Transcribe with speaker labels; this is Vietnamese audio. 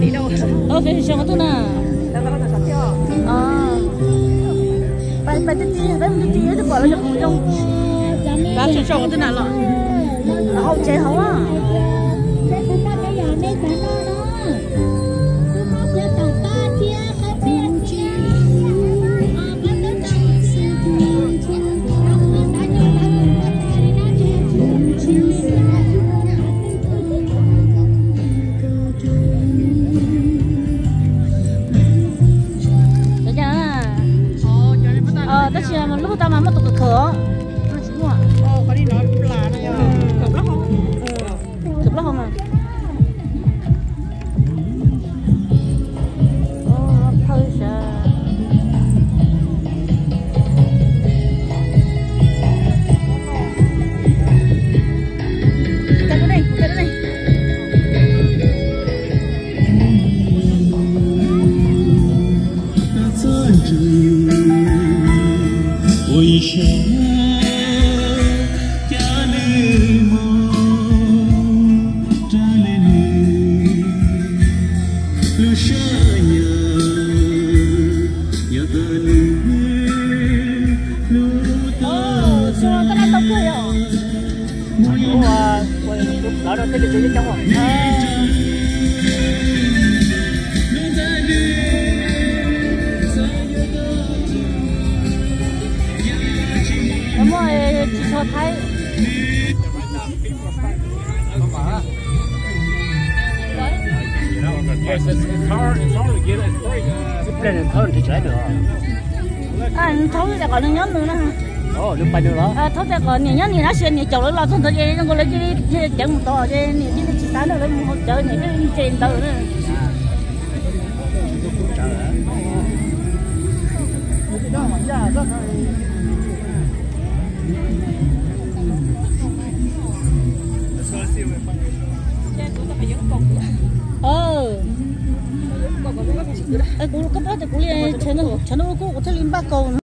Speaker 1: đi
Speaker 2: nè
Speaker 1: đâu có được sắm chưa
Speaker 2: ờ phải phải tiếp tiếp phải không trong đã chuyển xong tôi nè rồi hậu chế hậu á ờ tất nhiên mà lúc ta mà mất tụi cửa nó chỉ
Speaker 1: Ủa, ở đâu cái địa chỉ trong rồi
Speaker 3: get it straight. Uh,
Speaker 1: lên hơn thì sẽ được
Speaker 2: anh thấu là còn nhóm nữa nè
Speaker 1: ồ được bao nhiêu đó.
Speaker 2: À thấu là còn nhóm nhiều nó xuyên nhiều chậu nó lo thôn thời gian nó lấy cái chẳng một to cái nhiều cái chỉ tán được lên một chợ nhiều cái trên tàu nữa ờ. Ừ, cũng cấp hết thì cũng liền chén nó chén nó cũng có thể lên ba cầu nữa.